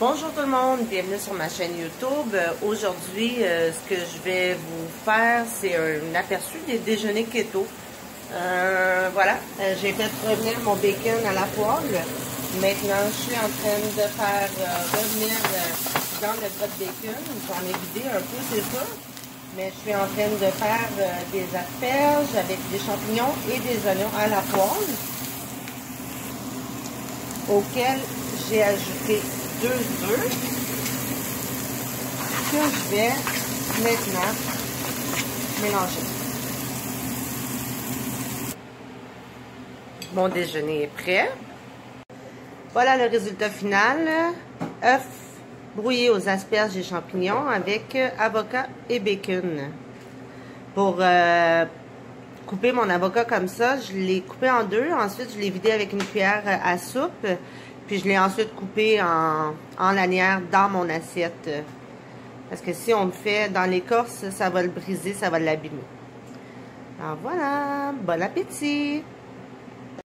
Bonjour tout le monde, bienvenue sur ma chaîne YouTube. Euh, Aujourd'hui, euh, ce que je vais vous faire, c'est un aperçu des déjeuners keto. Euh, voilà, j'ai fait revenir mon bacon à la poêle. Maintenant, je suis en train de faire revenir dans le bras de bacon. J'en ai vidé un peu, c'est ça? Mais je suis en train de faire des asperges avec des champignons et des oignons à la poêle auquel j'ai ajouté deux œufs que je vais maintenant mélanger. Mon déjeuner est prêt. Voilà le résultat final. œufs brouillés aux asperges et champignons avec avocat et bacon. Pour euh, couper mon avocat comme ça, je l'ai coupé en deux. Ensuite, je l'ai vidé avec une cuillère à soupe. Puis je l'ai ensuite coupé en, en lanière dans mon assiette. Parce que si on le fait dans l'écorce, ça va le briser, ça va l'abîmer. Alors voilà, bon appétit!